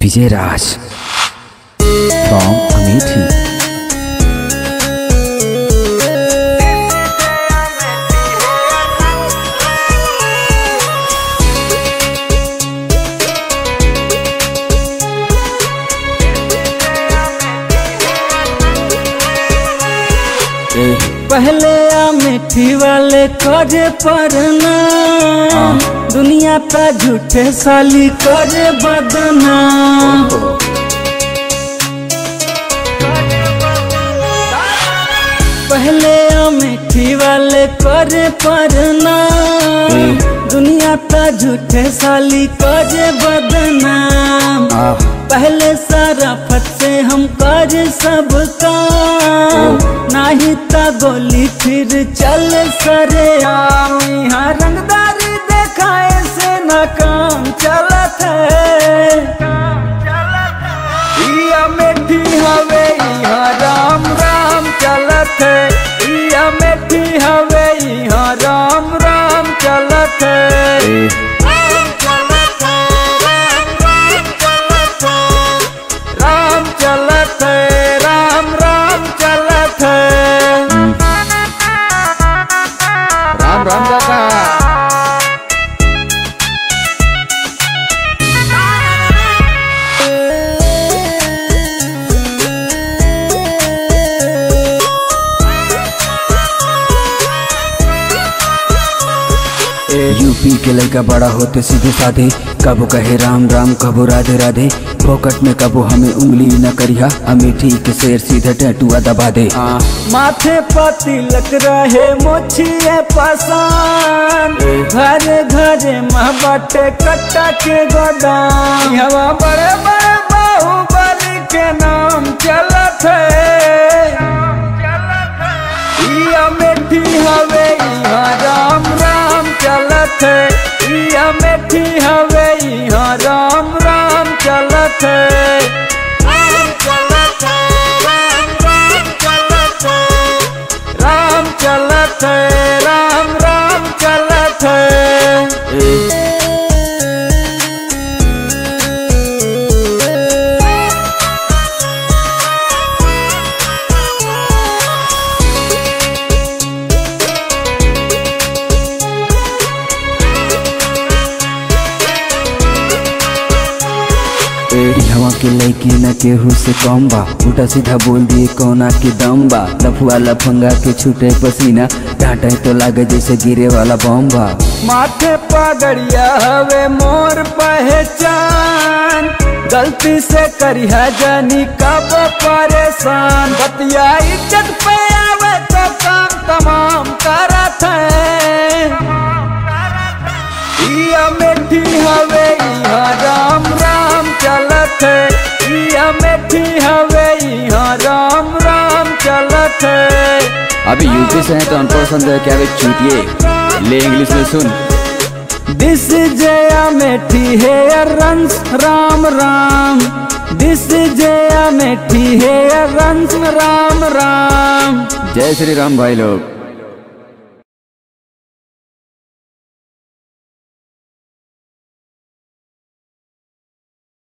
विजय राज from Amethi पहले आ मिठी वाले करे परना दुनिया पे झूठे साली करे बदना पहले आ मिठी वाले करे परना दुनिया पे झूठे साली करे बदनाम। पहले सारा फट से हम कर सब काम। नाही ता गोली फिर चल सरे आम। यहाँ रंगदारी देखाए से न काम चलत है? इया मेठी हवे यहाँ यूपी के लड़का बड़ा होते सीधे साधे। कबो कहे राम राम कबो राधे राधे। फोकट में कबो हमें उंगली न करिया अमेठी के शेर सीधे टैटुआ दबा दे माथे पर तिलक रहे मोछिए पसान। घरे घरे माँ बाटे कट्टा के गोदाम। हवा बड़े बड़े बाहुबली के नाम चलत चलत इया मेठी हवे यहाँ राम राम चलत राम चलत राम राम चलत के लैकी न केहू से कम बा। उल्टा सीधा बोल दिए कोना के दम बा। लफुआ लफंगा के छूटे पसीना। डांटे तो लागे जैसे गिरे वाला बम बा। माथे पगड़िया हवे मोर पहचान। गलती से करिया जानी कब परेशान। बतिया इज़्ज़त पे आवे तो काम तमाम करत है। इया मेठी हवे है इया मेठी हवे यहाँ राम राम चलत है। अभी यूपी से है तो अनपढ़ समझ क्या वे चूतिए। ले इंग्लिश में सुन। दिस जया मेठी है रंस राम राम दिस जया मेठी है रंस राम राम जय श्री राम भाई लोग।